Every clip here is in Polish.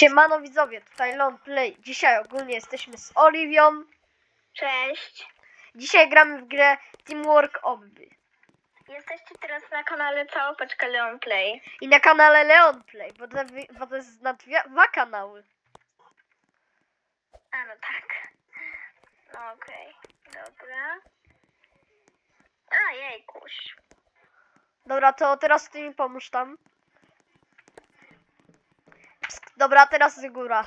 Siemano widzowie, tutaj Lone Play. Dzisiaj ogólnie jesteśmy z Oliwią. Cześć. Dzisiaj gramy w grę Teamwork Obby. Jesteście teraz na kanale Cała Paczka Leon Play. I na kanale Leon Play, bo to, bo to jest na dwie, dwa kanały. A no tak. No okej, dobra. A jejkuś. Dobra, to teraz ty mi pomóż tam. Dobra, teraz z góra.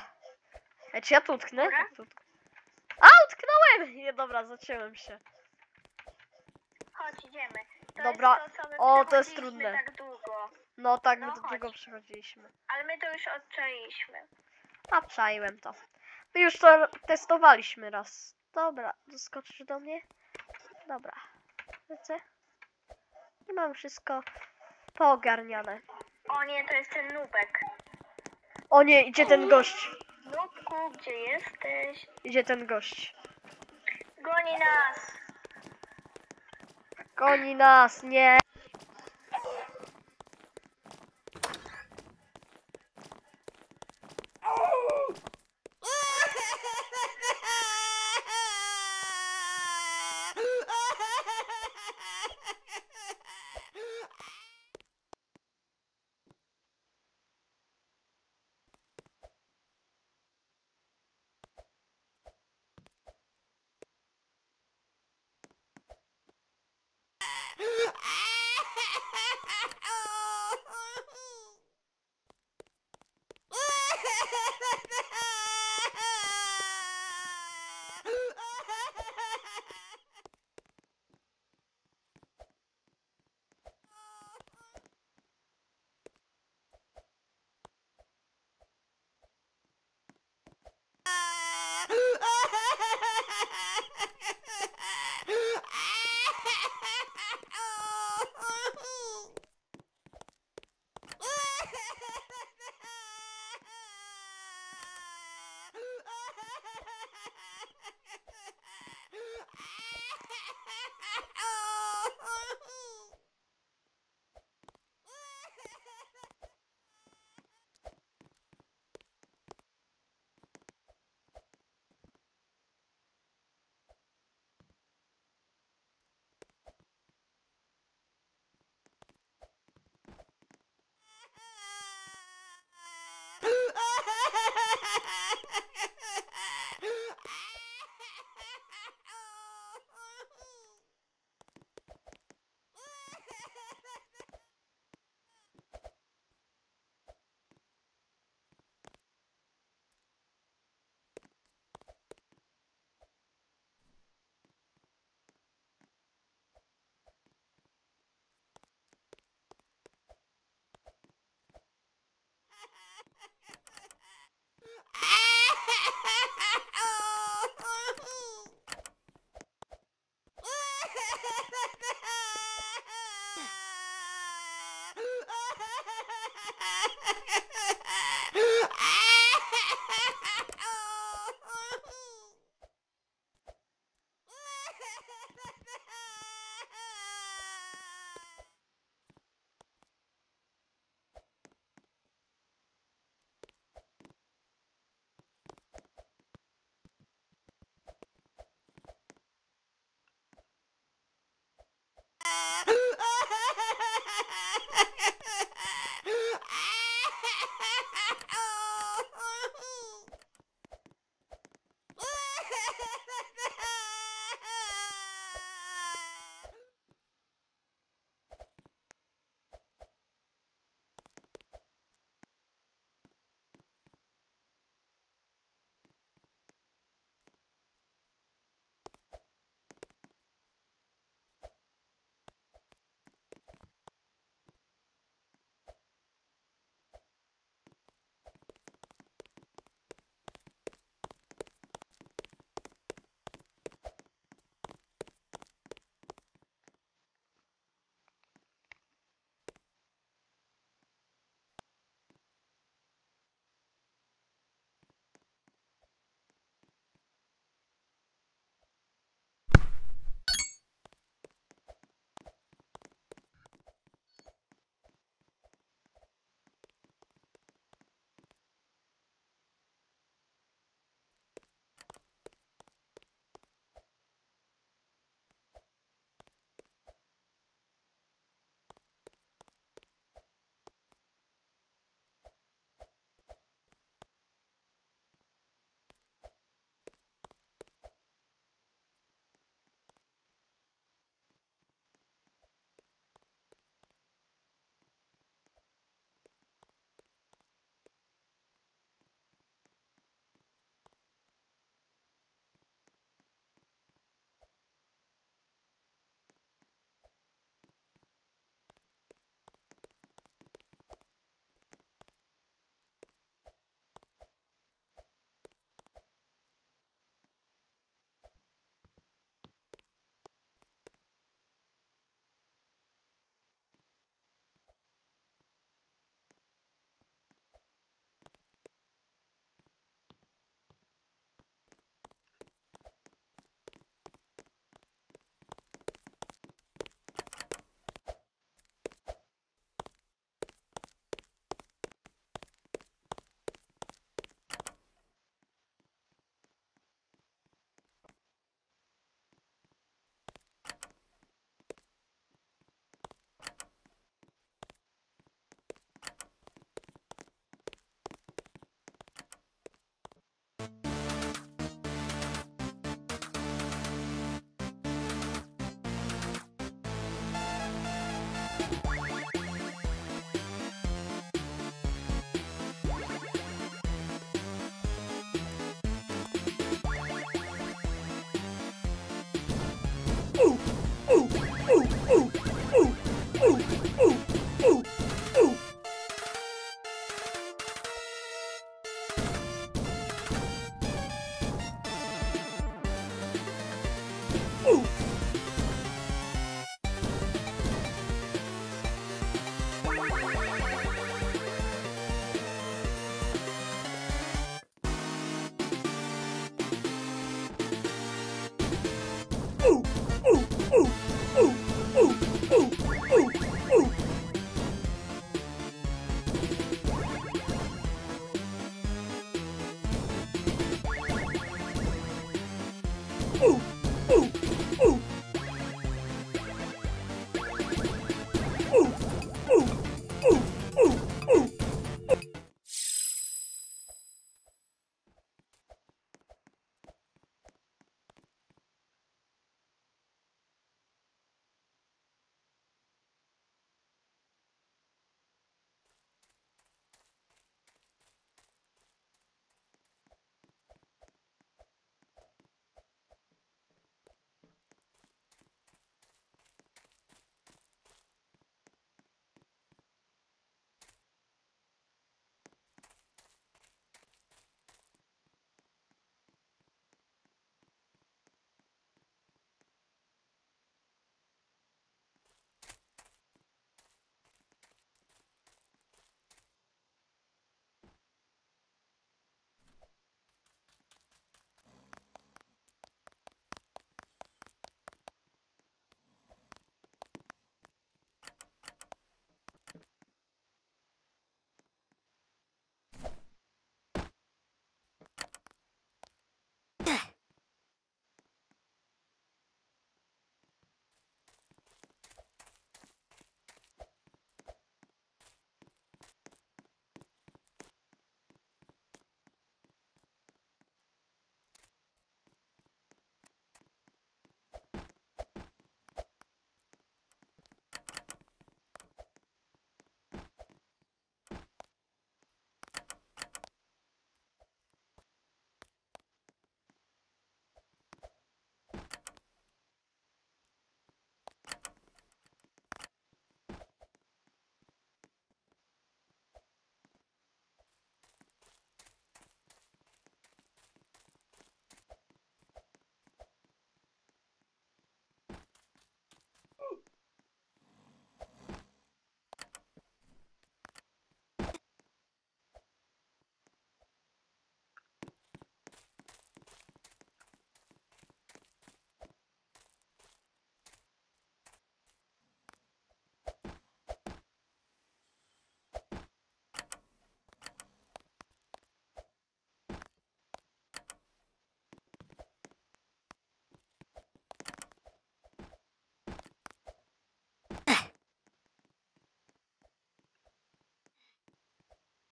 Ej, czy ja tu utknę? Góra? Tu utknę. A, utknąłem! Nie, dobra, zaciąłem się. Chodź, idziemy. To Dobra. Jest to, co my O, to jest przechodziliśmy trudne. tak długo. No tak, No my do chodź. tego przechodziliśmy. Ale my to już odczaiśmy. A, przejłem to. My już to testowaliśmy raz. Dobra, doskoczysz do mnie? Dobra. Lecę. I mam wszystko poogarniane. O nie, to jest ten nubek. O nie, idzie ten gość. Nubku, gdzie jesteś? Idzie ten gość. Goni nas. Goni nas, nie.